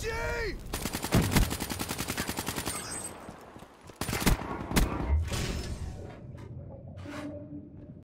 Jim!